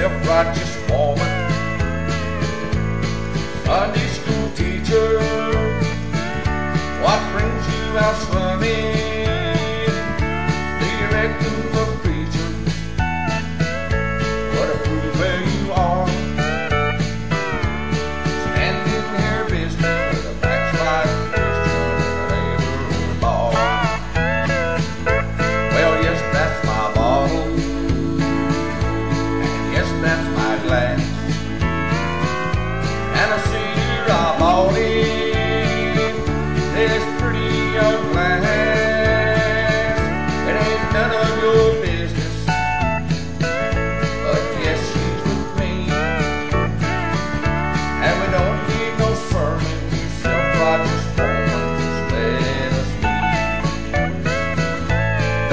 self-righteous woman, Sunday school teacher. What brings you out slumming? Leading to the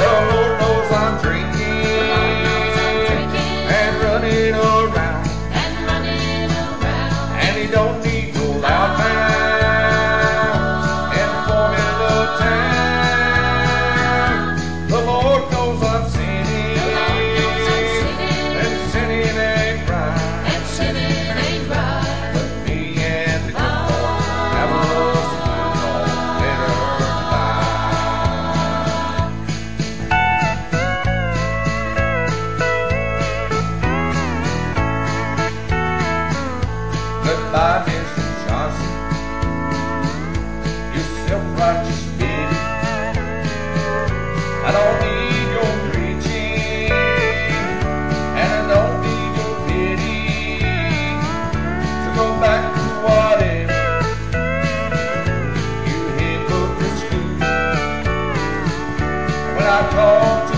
the Lord knows I'm drinking, and running over. I don't need your preaching, and I don't need your pity. Go back to whatever you. When I talk